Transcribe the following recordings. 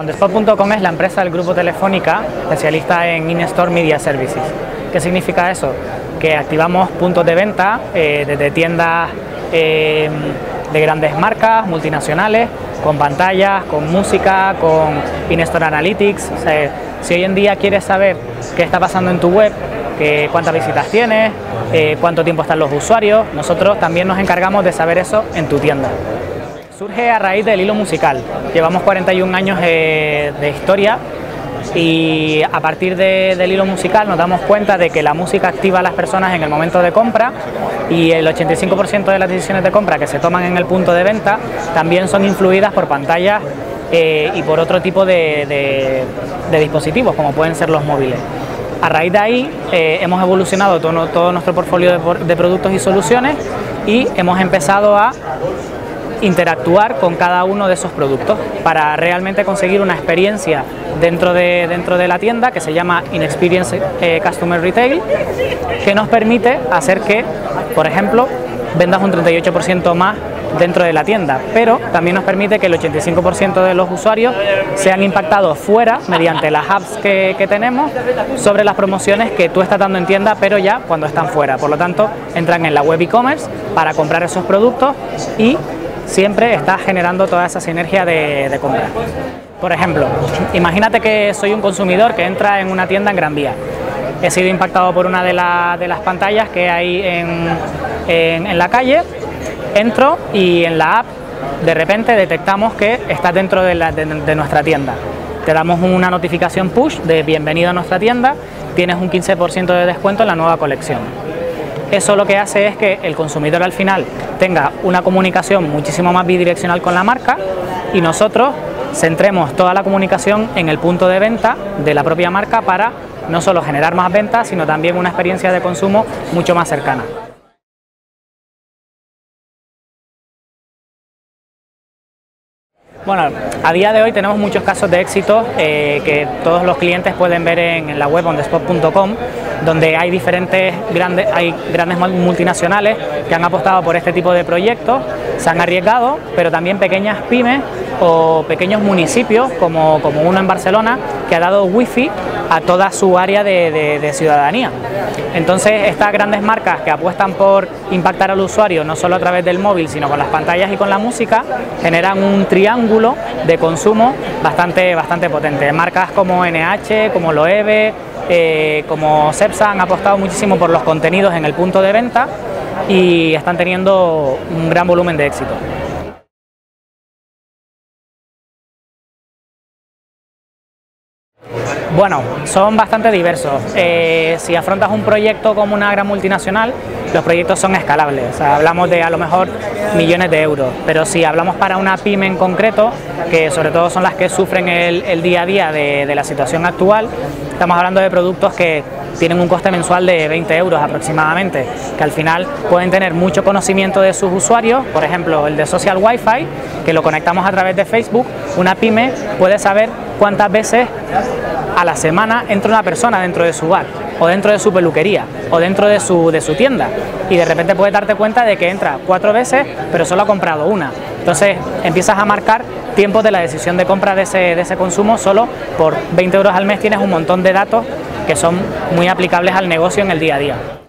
OnTheSpot.com es la empresa del grupo Telefónica especialista en In-Store Media Services. ¿Qué significa eso? Que activamos puntos de venta eh, desde tiendas eh, de grandes marcas, multinacionales, con pantallas, con música, con In-Store Analytics. si hoy en día quieres saber qué está pasando en tu web, cuántas visitas tienes, eh, cuánto tiempo están los usuarios, nosotros también nos encargamos de saber eso en tu tienda. Surge a raíz del hilo musical. Llevamos 41 años eh, de historia y a partir del hilo musical nos damos cuenta de que la música activa a las personas en el momento de compra y el 85% de las decisiones de compra que se toman en el punto de venta también son influidas por pantallas eh, y por otro tipo de dispositivos como pueden ser los móviles. A raíz de ahí eh, hemos evolucionado todo, nuestro portfolio de, productos y soluciones y hemos empezado a interactuar con cada uno de esos productos para realmente conseguir una experiencia dentro de, dentro de la tienda que se llama Inexperience eh, Customer Retail que nos permite hacer que, por ejemplo, vendas un 38% más dentro de la tienda, pero también nos permite que el 85% de los usuarios sean impactados fuera mediante las apps que, tenemos sobre las promociones que tú estás dando en tienda, pero ya cuando están fuera. Por lo tanto, entran en la web e-commerce para comprar esos productos y siempre estás generando toda esa sinergia de, compra. Por ejemplo, imagínate que soy un consumidor que entra en una tienda en Gran Vía. He sido impactado por una de, las pantallas que hay en la calle entro y en la app de repente detectamos que estás dentro de, nuestra tienda. Te damos una notificación push de bienvenido a nuestra tienda, tienes un 15% de descuento en la nueva colección. Eso lo que hace es que el consumidor al final tenga una comunicación muchísimo más bidireccional con la marca y nosotros centremos toda la comunicación en el punto de venta de la propia marca para no solo generar más ventas, sino también una experiencia de consumo mucho más cercana. Bueno, a día de hoy tenemos muchos casos de éxito eh, que todos los clientes pueden ver en, la web ondespot.com, donde hay diferentes grandes, hay grandes multinacionales que han apostado por este tipo de proyectos, se han arriesgado, pero también pequeñas pymes o pequeños municipios, como, como uno en Barcelona, que ha dado wifi a toda su área de, ciudadanía. Entonces, estas grandes marcas que apuestan por impactar al usuario, no solo a través del móvil, sino con las pantallas y con la música, generan un triángulo de consumo bastante, bastante potente. Marcas como NH, como Loewe, eh, como Cepsa han apostado muchísimo por los contenidos en el punto de venta y están teniendo un gran volumen de éxito. Bueno, son bastante diversos. Eh, si afrontas un proyecto como una gran multinacional, los proyectos son escalables. hablamos de a lo mejor millones de euros, pero si hablamos para una pyme en concreto, que sobre todo son las que sufren el, día a día de, la situación actual, estamos hablando de productos que tienen un coste mensual de 20 euros aproximadamente, que al final pueden tener mucho conocimiento de sus usuarios, por ejemplo el de Social Wi-Fi, que lo conectamos a través de Facebook, una pyme puede saber cuántas veces a la semana entra una persona dentro de su bar o dentro de su peluquería o dentro de su, de su tienda y de repente puedes darte cuenta de que entra cuatro veces pero solo ha comprado una. Entonces empiezas a marcar tiempos de la decisión de compra de ese, de ese consumo, solo por 20 euros al mes tienes un montón de datos que son muy aplicables al negocio en el día a día.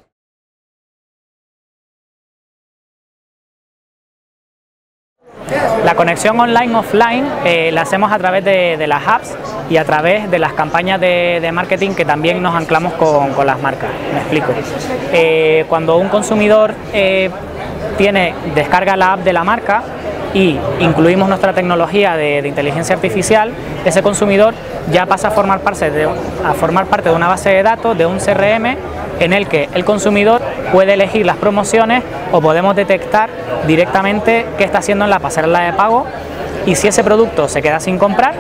La conexión online-offline eh, la hacemos a través de, las apps y a través de las campañas de, marketing que también nos anclamos con, las marcas. Me explico. Eh, cuando un consumidor eh, tiene, descarga la app de la marca y incluimos nuestra tecnología de, inteligencia artificial, ese consumidor ya pasa a formar, parte de, a formar parte de una base de datos, de un CRM, en el que el consumidor puede elegir las promociones o podemos detectar directamente qué está haciendo en la pasarela de pago y si ese producto se queda sin comprar,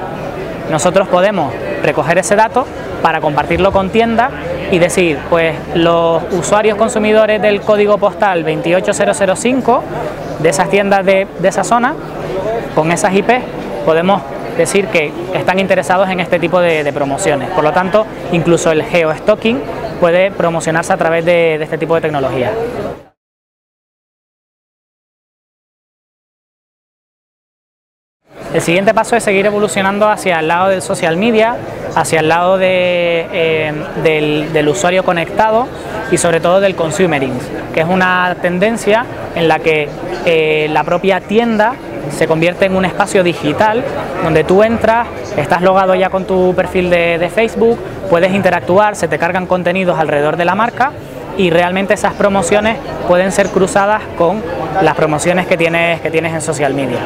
nosotros podemos recoger ese dato para compartirlo con tienda y decir, pues los usuarios consumidores del código postal 28005 de esas tiendas de, esa zona, con esas IP, podemos decir que están interesados en este tipo de, promociones. Por lo tanto, incluso el geostocking puede promocionarse a través de este tipo de tecnología. El siguiente paso es seguir evolucionando hacia el lado del social media, hacia el lado eh, del, usuario conectado y sobre todo del consumering, que es una tendencia en la que eh, la propia tienda se convierte en un espacio digital donde tú entras, estás logado ya con tu perfil de, Facebook, puedes interactuar, se te cargan contenidos alrededor de la marca y realmente esas promociones pueden ser cruzadas con las promociones que tienes en social media.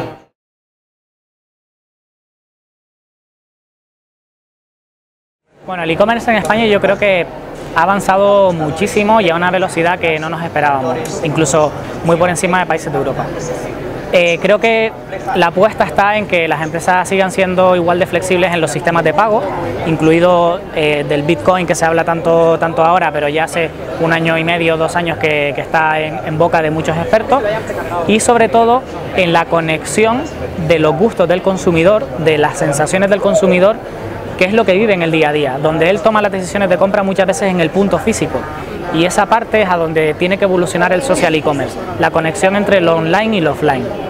Bueno, el e-commerce en España yo creo que ha avanzado muchísimo y a una velocidad que no nos esperábamos, incluso muy por encima de países de Europa. Eh, creo que la apuesta está en que las empresas sigan siendo igual de flexibles en los sistemas de pago, incluido eh, del Bitcoin que se habla tanto, tanto ahora, pero ya hace un año y medio, dos años que, está en, boca de muchos expertos, y sobre todo en la conexión de los gustos del consumidor, de las sensaciones del consumidor que es lo que vive en el día a día, donde él toma las decisiones de compra muchas veces en el punto físico. Y esa parte es a donde tiene que evolucionar el social e-commerce, la conexión entre lo online y lo offline.